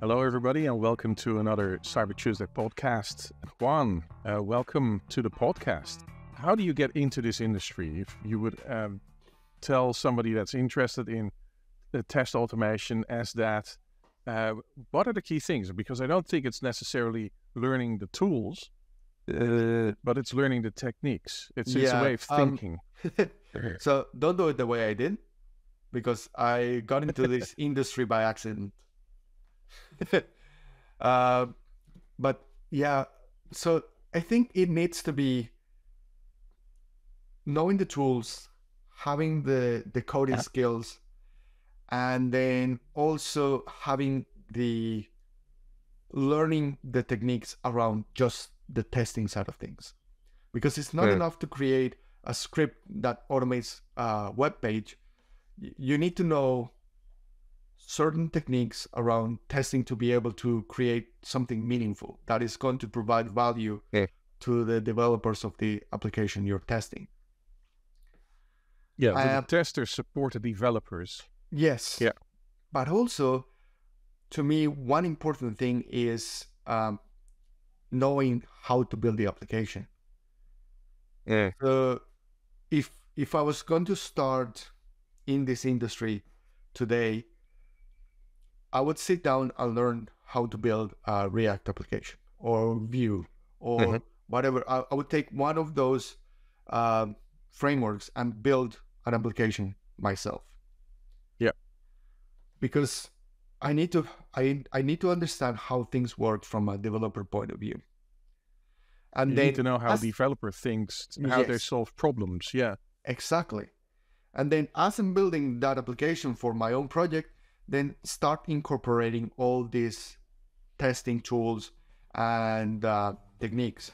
Hello, everybody, and welcome to another Cyber Tuesday podcast. Juan, uh, welcome to the podcast. How do you get into this industry? If you would um, tell somebody that's interested in the test automation as that, uh, what are the key things? Because I don't think it's necessarily learning the tools, uh, but it's learning the techniques. It's, yeah, it's a way of um, thinking. Um, so don't do it the way I did, because I got into this industry by accident. Uh, but yeah, so I think it needs to be knowing the tools, having the the coding yeah. skills, and then also having the learning the techniques around just the testing side of things, because it's not yeah. enough to create a script that automates a web page. You need to know certain techniques around testing to be able to create something meaningful that is going to provide value yeah. to the developers of the application you're testing. Yeah, uh, the testers support the developers. Yes. Yeah. But also, to me, one important thing is um, knowing how to build the application. Yeah. So, if if I was going to start in this industry today, I would sit down and learn how to build a React application or Vue or mm-hmm. whatever. I, I, would take one of those uh, frameworks and build an application myself. Yeah, because I need to I I need to understand how things work from a developer point of view. And you then, need to know how as, developer thinks, how yes, they solve problems. Yeah, exactly. And then as I'm building that application for my own project, then start incorporating all these testing tools and uh, techniques.